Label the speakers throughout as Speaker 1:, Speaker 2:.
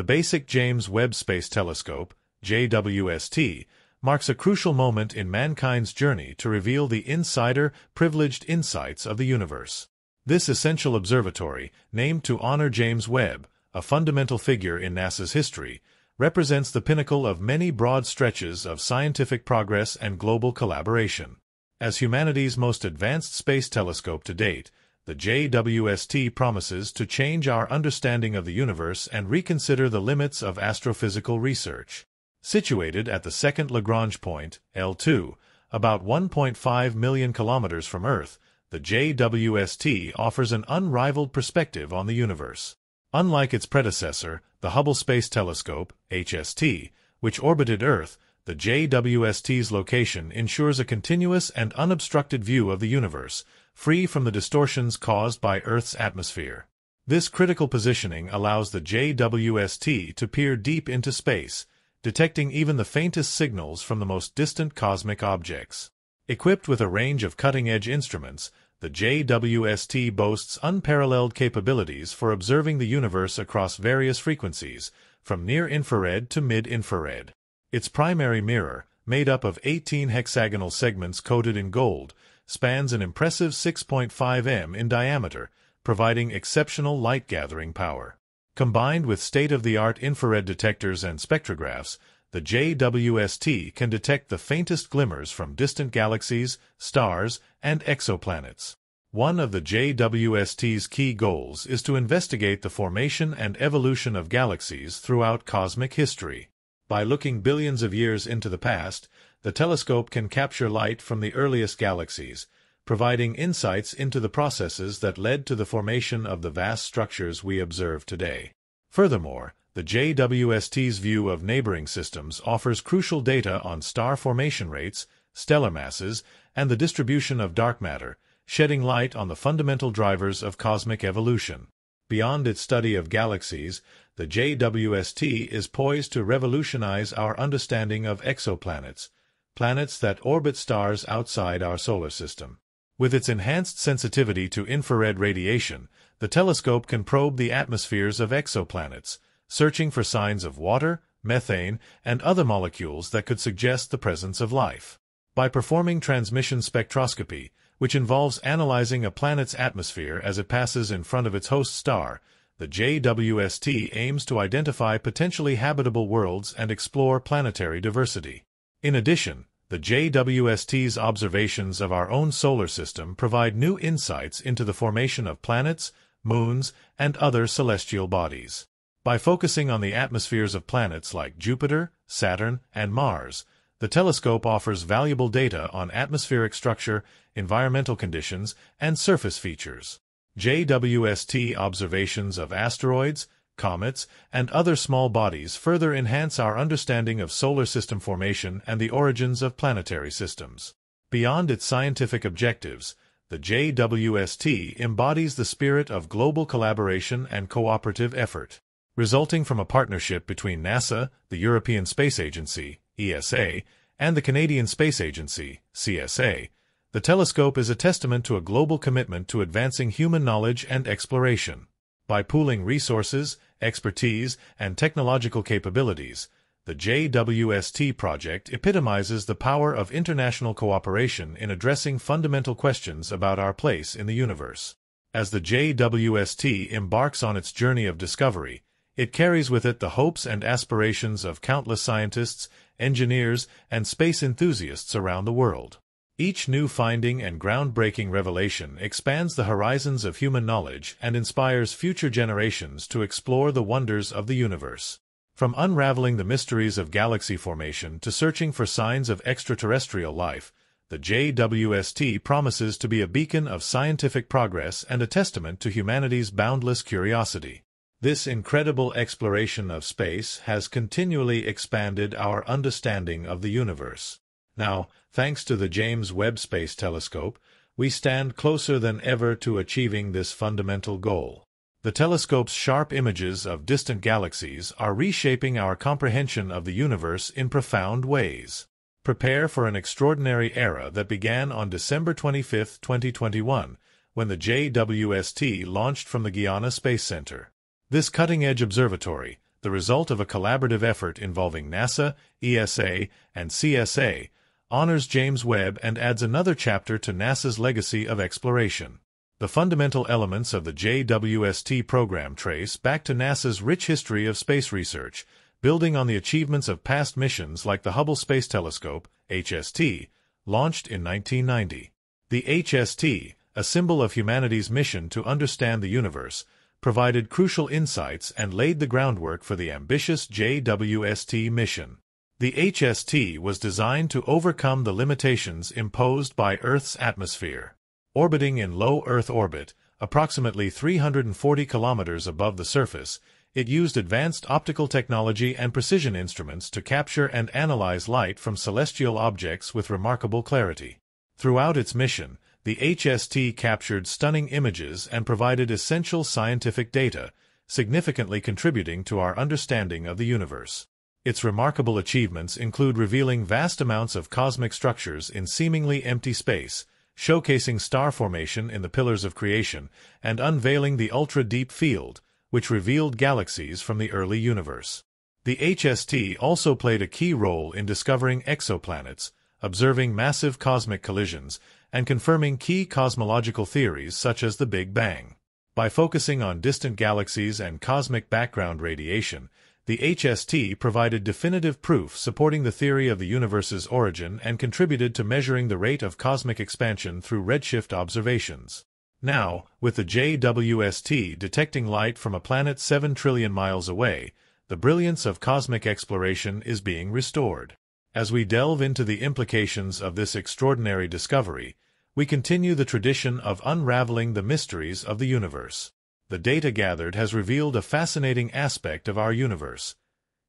Speaker 1: the basic James Webb Space Telescope, JWST, marks a crucial moment in mankind's journey to reveal the insider, privileged insights of the universe. This essential observatory, named to honor James Webb, a fundamental figure in NASA's history, represents the pinnacle of many broad stretches of scientific progress and global collaboration. As humanity's most advanced space telescope to date, the JWST promises to change our understanding of the universe and reconsider the limits of astrophysical research. Situated at the second Lagrange point, L2, about 1.5 million kilometers from Earth, the JWST offers an unrivaled perspective on the universe. Unlike its predecessor, the Hubble Space Telescope, HST, which orbited Earth, the JWST's location ensures a continuous and unobstructed view of the universe, free from the distortions caused by Earth's atmosphere. This critical positioning allows the JWST to peer deep into space, detecting even the faintest signals from the most distant cosmic objects. Equipped with a range of cutting-edge instruments, the JWST boasts unparalleled capabilities for observing the universe across various frequencies, from near-infrared to mid-infrared. Its primary mirror, made up of 18 hexagonal segments coated in gold, spans an impressive 6.5 m in diameter, providing exceptional light-gathering power. Combined with state-of-the-art infrared detectors and spectrographs, the JWST can detect the faintest glimmers from distant galaxies, stars, and exoplanets. One of the JWST's key goals is to investigate the formation and evolution of galaxies throughout cosmic history. By looking billions of years into the past, the telescope can capture light from the earliest galaxies, providing insights into the processes that led to the formation of the vast structures we observe today. Furthermore, the JWST's view of neighboring systems offers crucial data on star formation rates, stellar masses, and the distribution of dark matter, shedding light on the fundamental drivers of cosmic evolution. Beyond its study of galaxies, the JWST is poised to revolutionize our understanding of exoplanets, planets that orbit stars outside our solar system. With its enhanced sensitivity to infrared radiation, the telescope can probe the atmospheres of exoplanets, searching for signs of water, methane, and other molecules that could suggest the presence of life. By performing transmission spectroscopy, which involves analyzing a planet's atmosphere as it passes in front of its host star, the JWST aims to identify potentially habitable worlds and explore planetary diversity. In addition, the JWST's observations of our own solar system provide new insights into the formation of planets, moons, and other celestial bodies. By focusing on the atmospheres of planets like Jupiter, Saturn, and Mars, the telescope offers valuable data on atmospheric structure, environmental conditions, and surface features. JWST observations of asteroids, comets, and other small bodies further enhance our understanding of solar system formation and the origins of planetary systems. Beyond its scientific objectives, the JWST embodies the spirit of global collaboration and cooperative effort resulting from a partnership between NASA, the European Space Agency, ESA, and the Canadian Space Agency, CSA, the telescope is a testament to a global commitment to advancing human knowledge and exploration. By pooling resources, expertise, and technological capabilities, the JWST project epitomizes the power of international cooperation in addressing fundamental questions about our place in the universe. As the JWST embarks on its journey of discovery, it carries with it the hopes and aspirations of countless scientists, engineers, and space enthusiasts around the world. Each new finding and groundbreaking revelation expands the horizons of human knowledge and inspires future generations to explore the wonders of the universe. From unraveling the mysteries of galaxy formation to searching for signs of extraterrestrial life, the JWST promises to be a beacon of scientific progress and a testament to humanity's boundless curiosity. This incredible exploration of space has continually expanded our understanding of the universe. Now, thanks to the James Webb Space Telescope, we stand closer than ever to achieving this fundamental goal. The telescope's sharp images of distant galaxies are reshaping our comprehension of the universe in profound ways. Prepare for an extraordinary era that began on December 25, 2021, when the JWST launched from the Guiana Space Center. This cutting-edge observatory, the result of a collaborative effort involving NASA, ESA, and CSA, honors James Webb and adds another chapter to NASA's legacy of exploration. The fundamental elements of the JWST program trace back to NASA's rich history of space research, building on the achievements of past missions like the Hubble Space Telescope, HST, launched in 1990. The HST, a symbol of humanity's mission to understand the universe, provided crucial insights and laid the groundwork for the ambitious JWST mission. The HST was designed to overcome the limitations imposed by Earth's atmosphere. Orbiting in low Earth orbit, approximately 340 kilometers above the surface, it used advanced optical technology and precision instruments to capture and analyze light from celestial objects with remarkable clarity. Throughout its mission, the HST captured stunning images and provided essential scientific data, significantly contributing to our understanding of the universe. Its remarkable achievements include revealing vast amounts of cosmic structures in seemingly empty space, showcasing star formation in the pillars of creation, and unveiling the ultra-deep field, which revealed galaxies from the early universe. The HST also played a key role in discovering exoplanets, observing massive cosmic collisions, and confirming key cosmological theories such as the Big Bang. By focusing on distant galaxies and cosmic background radiation, the HST provided definitive proof supporting the theory of the universe's origin and contributed to measuring the rate of cosmic expansion through redshift observations. Now, with the JWST detecting light from a planet 7 trillion miles away, the brilliance of cosmic exploration is being restored. As we delve into the implications of this extraordinary discovery, we continue the tradition of unraveling the mysteries of the universe. The data gathered has revealed a fascinating aspect of our universe.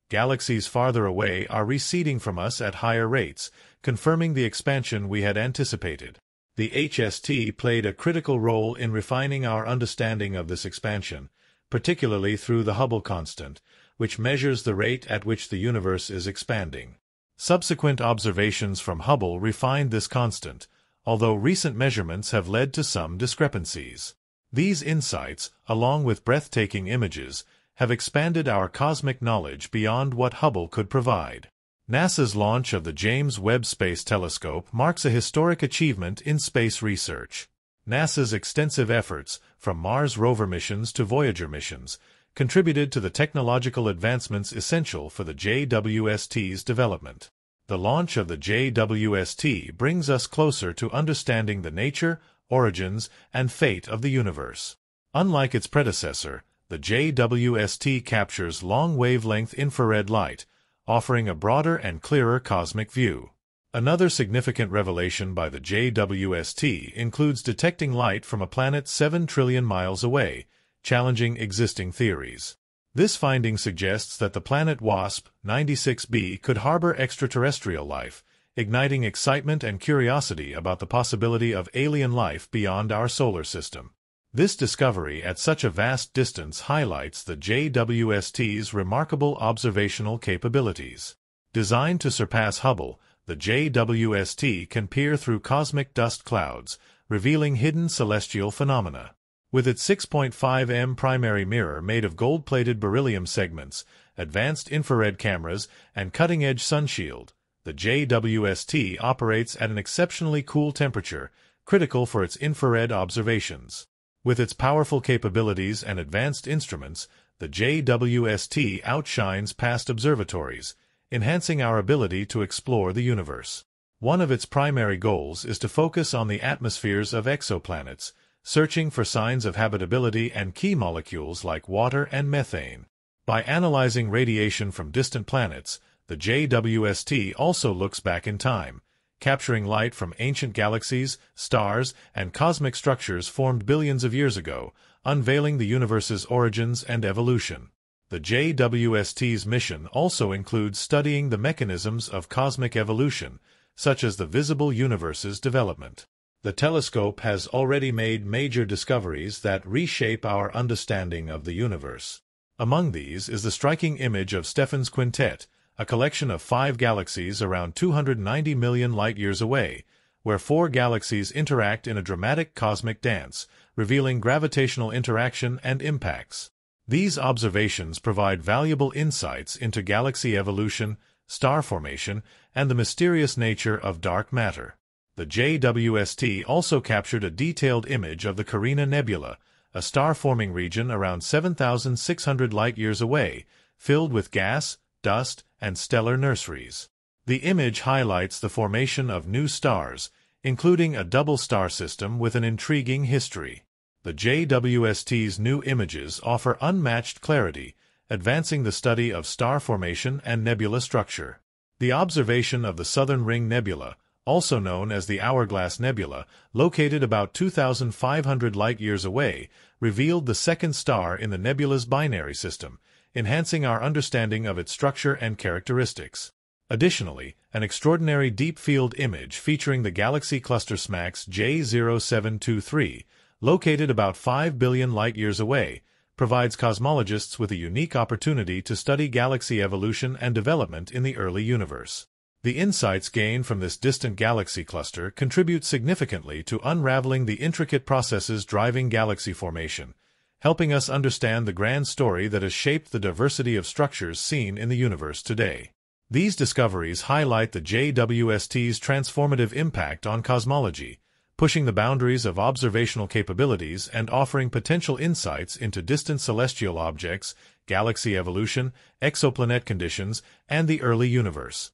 Speaker 1: Galaxies farther away are receding from us at higher rates, confirming the expansion we had anticipated. The HST played a critical role in refining our understanding of this expansion, particularly through the Hubble constant, which measures the rate at which the universe is expanding. Subsequent observations from Hubble refined this constant, although recent measurements have led to some discrepancies. These insights, along with breathtaking images, have expanded our cosmic knowledge beyond what Hubble could provide. NASA's launch of the James Webb Space Telescope marks a historic achievement in space research. NASA's extensive efforts, from Mars rover missions to Voyager missions, contributed to the technological advancements essential for the JWST's development. The launch of the JWST brings us closer to understanding the nature, origins, and fate of the universe. Unlike its predecessor, the JWST captures long-wavelength infrared light, offering a broader and clearer cosmic view. Another significant revelation by the JWST includes detecting light from a planet 7 trillion miles away, challenging existing theories. This finding suggests that the planet WASP 96b could harbor extraterrestrial life, igniting excitement and curiosity about the possibility of alien life beyond our solar system. This discovery at such a vast distance highlights the JWST's remarkable observational capabilities. Designed to surpass Hubble, the JWST can peer through cosmic dust clouds, revealing hidden celestial phenomena. With its 6.5 m primary mirror made of gold-plated beryllium segments, advanced infrared cameras, and cutting-edge sunshield, the JWST operates at an exceptionally cool temperature, critical for its infrared observations. With its powerful capabilities and advanced instruments, the JWST outshines past observatories, enhancing our ability to explore the universe. One of its primary goals is to focus on the atmospheres of exoplanets, searching for signs of habitability and key molecules like water and methane. By analyzing radiation from distant planets, the JWST also looks back in time, capturing light from ancient galaxies, stars, and cosmic structures formed billions of years ago, unveiling the universe's origins and evolution. The JWST's mission also includes studying the mechanisms of cosmic evolution, such as the visible universe's development. The telescope has already made major discoveries that reshape our understanding of the universe. Among these is the striking image of Stephan's Quintet, a collection of five galaxies around 290 million light-years away, where four galaxies interact in a dramatic cosmic dance, revealing gravitational interaction and impacts. These observations provide valuable insights into galaxy evolution, star formation, and the mysterious nature of dark matter. The JWST also captured a detailed image of the Carina Nebula, a star-forming region around 7,600 light-years away, filled with gas, dust, and stellar nurseries. The image highlights the formation of new stars, including a double star system with an intriguing history. The JWST's new images offer unmatched clarity, advancing the study of star formation and nebula structure. The observation of the Southern Ring Nebula, also known as the Hourglass Nebula, located about 2,500 light-years away, revealed the second star in the nebula's binary system, enhancing our understanding of its structure and characteristics. Additionally, an extraordinary deep-field image featuring the galaxy cluster SMACS J0723, located about 5 billion light-years away, provides cosmologists with a unique opportunity to study galaxy evolution and development in the early universe. The insights gained from this distant galaxy cluster contribute significantly to unraveling the intricate processes driving galaxy formation, helping us understand the grand story that has shaped the diversity of structures seen in the universe today. These discoveries highlight the JWST's transformative impact on cosmology, pushing the boundaries of observational capabilities and offering potential insights into distant celestial objects, galaxy evolution, exoplanet conditions, and the early universe.